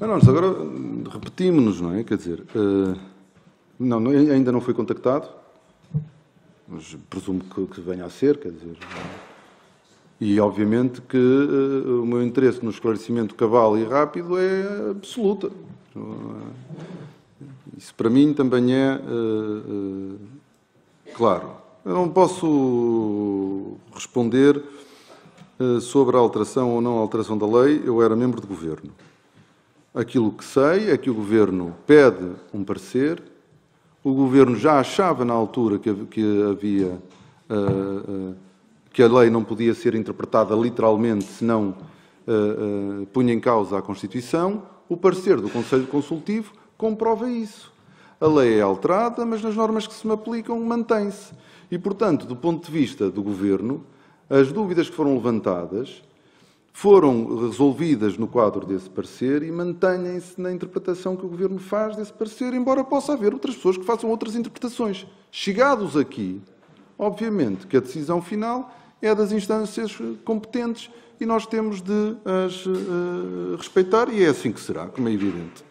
Mas nós agora repetimos-nos, não é? Quer dizer, uh, não, não, ainda não foi contactado, mas presumo que, que venha a ser, quer dizer. E obviamente que uh, o meu interesse no esclarecimento cabal e rápido é absoluta. Isso para mim também é uh, claro. Eu não posso responder sobre a alteração ou não alteração da lei, eu era membro de governo. Aquilo que sei é que o Governo pede um parecer, o Governo já achava na altura que, havia uh, uh, que a lei não podia ser interpretada literalmente, senão uh, punha em causa a Constituição. O parecer do Conselho Consultivo comprova isso. A lei é alterada, mas nas normas que se me aplicam mantém-se. E, portanto, do ponto de vista do Governo, as dúvidas que foram levantadas foram resolvidas no quadro desse parecer e mantêm-se na interpretação que o Governo faz desse parecer, embora possa haver outras pessoas que façam outras interpretações. Chegados aqui, obviamente que a decisão final é das instâncias competentes e nós temos de as uh, respeitar e é assim que será, como é evidente.